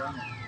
Vamos.